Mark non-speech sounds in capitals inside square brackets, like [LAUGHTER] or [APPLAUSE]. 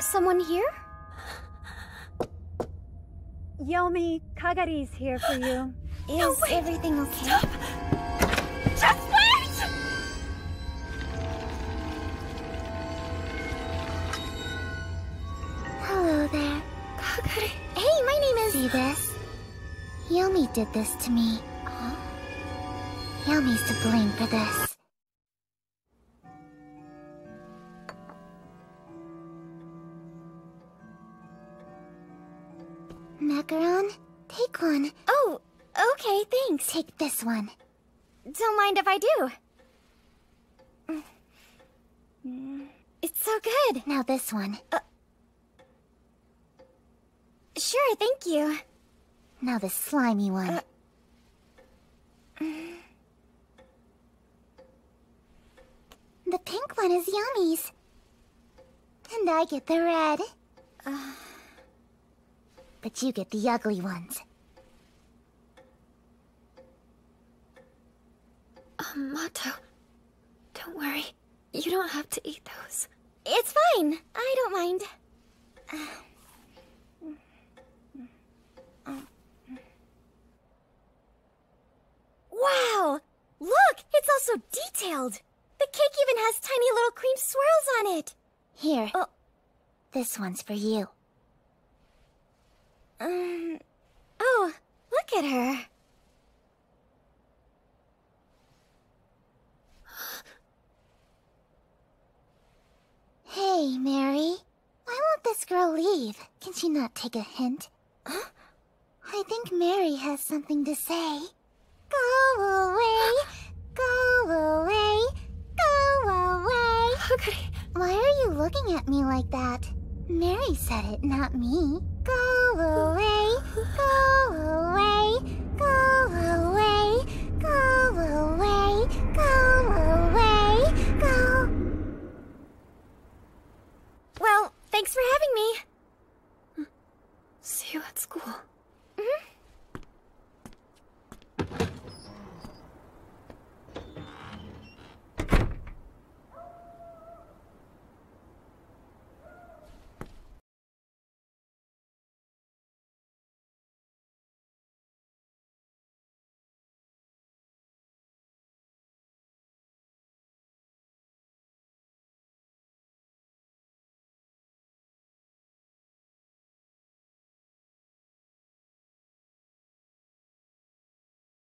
Someone here? Yomi, Kagari's here for you. [GASPS] Is wait. everything okay? Just wait! Hello there. Kagari. Hey, my name is. See this? Yomi did this to me. Yomi's to blame for this. Macaron, take one. Oh, okay, thanks. Take this one. Don't mind if I do. It's so good. Now this one. Sure, thank you. Now the slimy one. Uh, the pink one is Yomi's. And I get the red. [SIGHS] But you get the ugly ones. Mato. Don't worry. You don't have to eat those. It's fine. I don't mind. Wow! Look! It's also detailed! Cake even has tiny little cream swirls on it! Here. Oh. This one's for you. Um. Oh, look at her. [GASPS] Hey, Mary. Why won't this girl leave? Can she not take a hint? Huh? [GASPS] I think Mary has something to say. Go away, go away, go away. Kagari. Why are you looking at me like that? Mary said it, not me. Go away, go